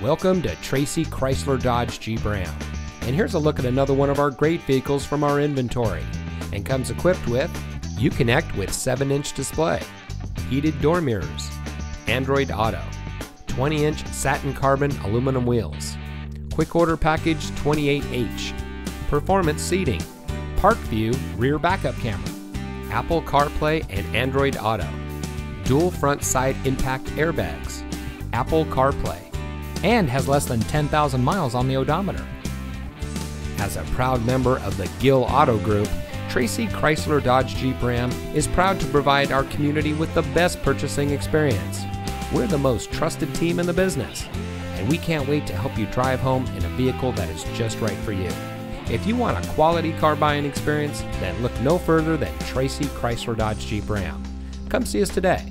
Welcome to Tracy Chrysler Dodge Jeep Ram. And here's a look at another one of our great vehicles from our inventory. And comes equipped with Uconnect with 7 inch display, heated door mirrors, Android Auto, 20 inch satin carbon aluminum wheels, quick order package 28H, performance seating, park view rear backup camera, Apple CarPlay and Android Auto, dual front side impact airbags, Apple CarPlay, and has less than 10,000 miles on the odometer. As a proud member of the Gill Auto Group, Tracy Chrysler Dodge Jeep Ram is proud to provide our community with the best purchasing experience. We're the most trusted team in the business, and we can't wait to help you drive home in a vehicle that is just right for you. If you want a quality car buying experience, then look no further than Tracy Chrysler Dodge Jeep Ram. Come see us today